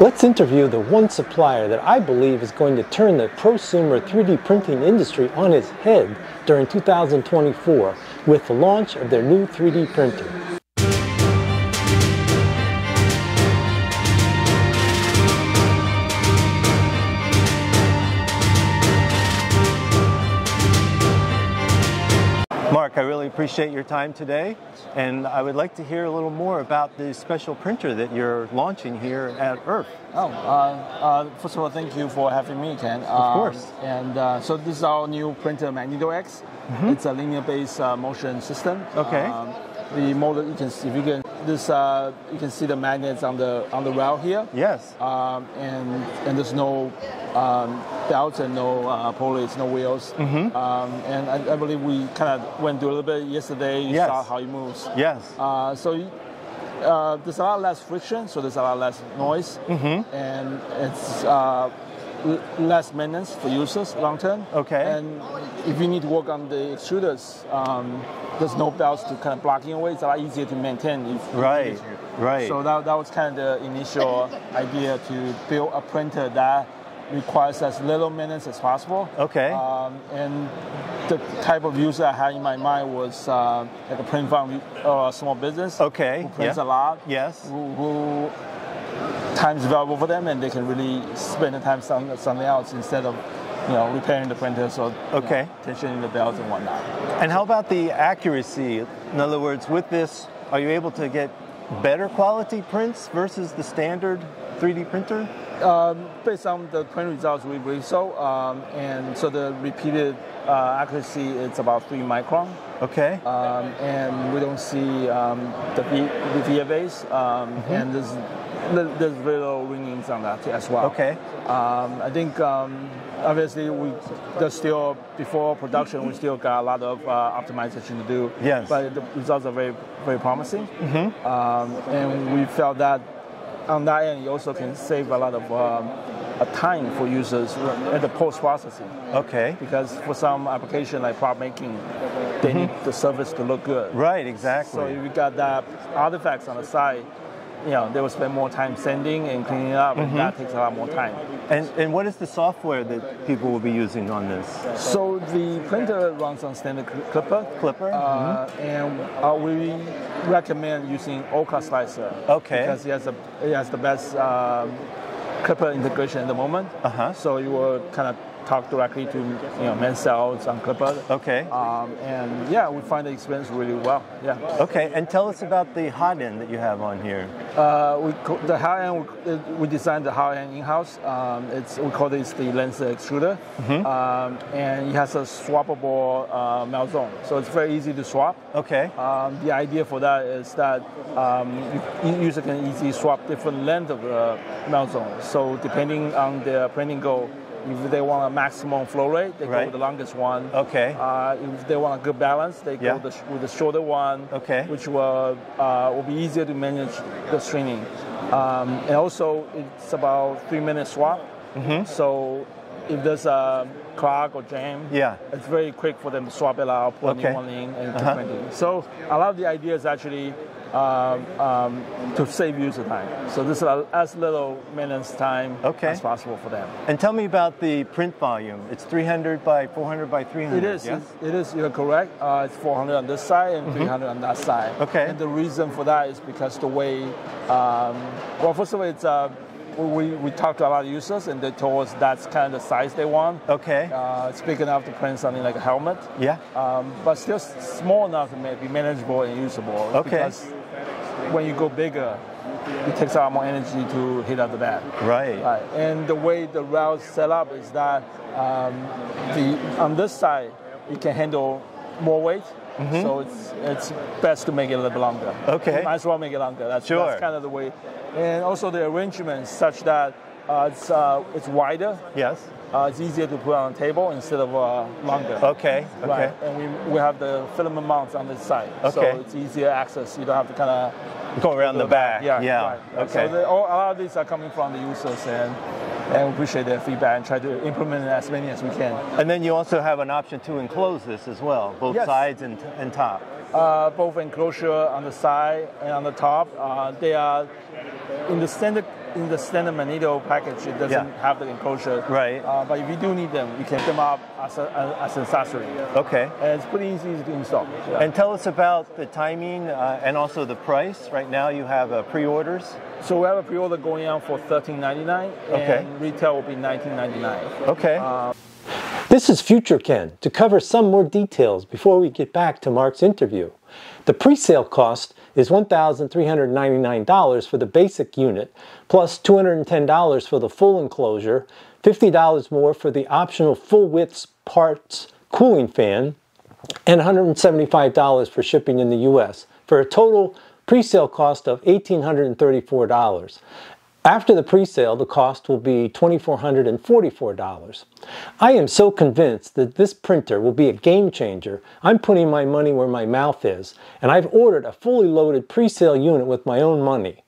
Let's interview the one supplier that I believe is going to turn the prosumer 3D printing industry on its head during 2024 with the launch of their new 3D printer. Mark, I really appreciate your time today, and I would like to hear a little more about the special printer that you're launching here at ERRF. Oh, uh, uh, first of all, thank you for having me, Ken. Um, of course. And uh, so this is our new printer, Magneto X. Mm-hmm. It's a linear-based uh, motion system. Okay. Um, the motor, you can see, if you can this uh, you can see the magnets on the on the rail here. Yes. Um, and and there's no um, belts and no uh, pulleys, no wheels. Mm-hmm. Um, and I, I, believe we kind of went through a little bit yesterday. You yes. saw how it moves. Yes. Uh, so. Uh, there's a lot less friction, so there's a lot less noise, mm-hmm. and it's uh, less maintenance for users long term. Okay. And if you need to work on the extruders, um, there's no belts to kind of blocking away. It's a lot easier to maintain. If right. Right. So that, that was kind of the initial idea to build a printer that requires as little maintenance as possible. Okay. Um, and the type of user I had in my mind was uh, like a print farm or a small business. Okay. Who prints yeah. a lot. Yes. Who, who time is valuable for them, and they can really spend the time on something else instead of you know repairing the printers or okay. you know, tensioning the belts and whatnot. And how about the accuracy? In other words, with this, are you able to get better quality prints versus the standard 3D printer? Um, based on the print results, we believe so. Um, and so the repeated uh, accuracy is about three micron. Okay. Um, and we don't see um, the, v- the VFAs, um, mm-hmm. and there's there's little ringings on that as well. Okay. Um, I think um, obviously we there's still before production we still got a lot of uh, optimization to do. Yes. But the results are very very promising. Mm-hmm. Um, and we felt that on that end you also can save a lot of um, a time for users at the post processing. Okay. Because for some application like prop making, they mm-hmm. need the surface to look good. Right. Exactly. So if you got that artifacts on the side you know, they will spend more time sending and cleaning up, mm-hmm. and that takes a lot more time. And, and what is the software that people will be using on this? So the printer runs on standard Clipper. Klipper. Uh, mm-hmm. And uh, we recommend using Orca Slicer. Okay. Because it has, a, it has the best um, Klipper integration at the moment. Uh-huh. So you will kind of talk directly to you know Mainsail on Klipper. Okay. Um, and yeah, we find the experience really well. Yeah. Okay, and tell us about the hot end that you have on here. Uh, we the high end we designed the high end in house. Um, it's we call this the lens extruder, mm-hmm. um, and it has a swappable uh, melt zone, so it's very easy to swap. Okay. Um, the idea for that is that um, user can easily swap different length of the melt zone. So depending on their printing goal if they want a maximum flow rate, they right. go with the longest one. Okay. Uh, if they want a good balance, they yeah. go the, with the shorter one. Okay. Which will uh, will be easier to manage the stringing. Um, and also, it's about three minute swap. Mm-hmm. So if there's a clog or jam, yeah, it's very quick for them to swap it out, put okay. a new one in, and uh-huh. So a lot of the ideas actually um, um, to save user time. So this is as little maintenance time okay. as possible for them. And tell me about the print volume. It's 300 by 400 by 300. It is. It is. You're correct. Uh, it's 400 on this side and mm-hmm. 300 on that side. Okay. And the reason for that is because the way. Um, well, first of all, it's. Uh, we, we talked to a lot of users and they told us that's kind of the size they want. Okay. Uh, it's big enough to print something like a helmet. Yeah. Um, but still small enough to be manageable and usable. Okay. Because when you go bigger, it takes a lot more energy to hit up the bed. Right. Right. And the way the route set up is that um, the on this side it can handle more weight. Mm-hmm. So it's it's best to make it a little bit longer. Okay. You might as well make it longer. That's, sure. that's kind of the way. And also the arrangement is such that uh, it's uh, it's wider. Yes. Uh, it's easier to put on the table instead of uh, longer. Okay. Okay. Right. And we, we have the filament mounts on this side. Okay. So it's easier access. You don't have to kind of go around the back. Yeah. Yeah. Right. Okay. So the, all, a lot of these are coming from the users and and we appreciate their feedback and try to implement as many as we can. And then you also have an option to enclose this as well, both yes. sides and, and top. Uh, both enclosure on the side and on the top. Uh, they are in the standard in the standard magneto package, it doesn't Yeah. have the enclosure. Right. Uh, but if you do need them, you can pick them up as, a, as an accessory. Okay. And it's pretty easy to install. Yeah. And tell us about the timing uh, and also the price. Right now, you have uh, pre-orders. so we have a pre-order going out for thirteen ninety nine, Okay. and retail will be nineteen ninety nine. Okay. This is Future Ken to cover some more details before we get back to Mark's interview. The pre-sale cost is $1,399 for the basic unit, plus $210 for the full enclosure, $50 more for the optional full-width parts cooling fan, and $175 for shipping in the US, for a total pre-sale cost of $1,834. After the pre-sale, the cost will be $2,444. I am so convinced that this printer will be a game changer. I'm putting my money where my mouth is, and I've ordered a fully loaded pre-sale unit with my own money.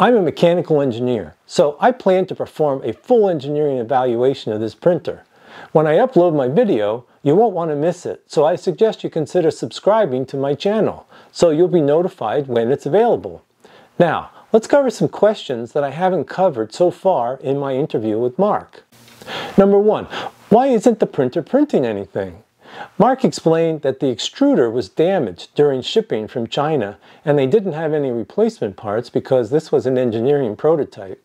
I'm a mechanical engineer, so I plan to perform a full engineering evaluation of this printer. When I upload my video, you won't want to miss it, so I suggest you consider subscribing to my channel so you'll be notified when it's available. Now, let's cover some questions that I haven't covered so far in my interview with Mark. Number one, why isn't the printer printing anything? Mark explained that the extruder was damaged during shipping from China and they didn't have any replacement parts because this was an engineering prototype.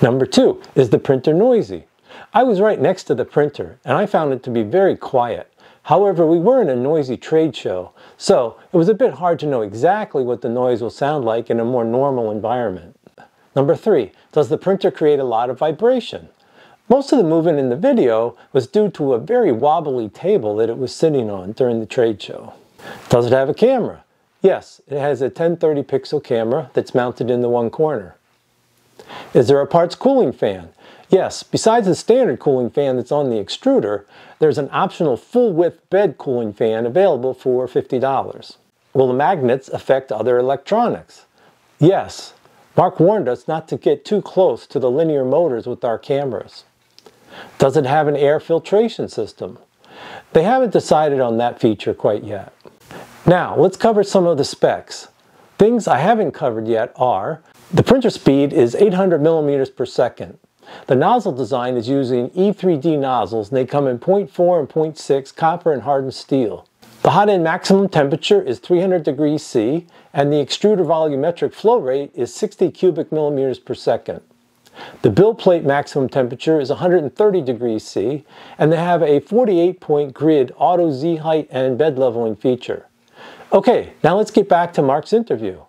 Number two, is the printer noisy? I was right next to the printer and I found it to be very quiet. However, we were in a noisy trade show, so it was a bit hard to know exactly what the noise will sound like in a more normal environment. Number three, does the printer create a lot of vibration? Most of the movement in the video was due to a very wobbly table that it was sitting on during the trade show. Does it have a camera? Yes, it has a 1030 pixel camera that's mounted in the one corner. Is there a parts cooling fan? Yes, besides the standard cooling fan that's on the extruder, there's an optional full width bed cooling fan available for $50. Will the magnets affect other electronics? Yes. Mark warned us not to get too close to the linear motors with our cameras. Does it have an air filtration system? They haven't decided on that feature quite yet. Now, let's cover some of the specs. Things I haven't covered yet are the printer speed is 800 millimeters per second. The nozzle design is using E3D nozzles and they come in 0.4 and 0.6 copper and hardened steel. The hot end maximum temperature is 300 degrees C and the extruder volumetric flow rate is 60 cubic millimeters per second. The build plate maximum temperature is 130 degrees C and they have a 48 point grid auto Z height and bed leveling feature. Okay, now let's get back to Mark's interview.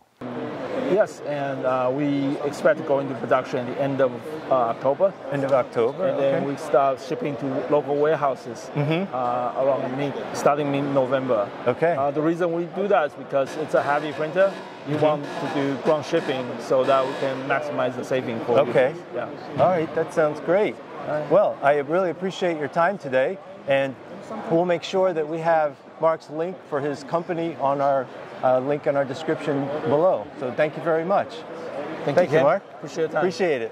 Yes, and uh, we expect to go into production at the end of uh, October. End of October. And then okay. Mm-hmm. we start shipping to local warehouses uh, around mid, starting mid-November. Okay. Uh, the reason we do that is because it's a heavy printer. You Mm-hmm. want to do ground shipping so that we can maximize the saving for Okay. users. Yeah. All right, that sounds great. Well, I really appreciate your time today, and we'll make sure that we have Mark's link for his company on our uh, link in our description below. So thank you very much. Thank, Thank you, Mark. Appreciate your time. Appreciate it.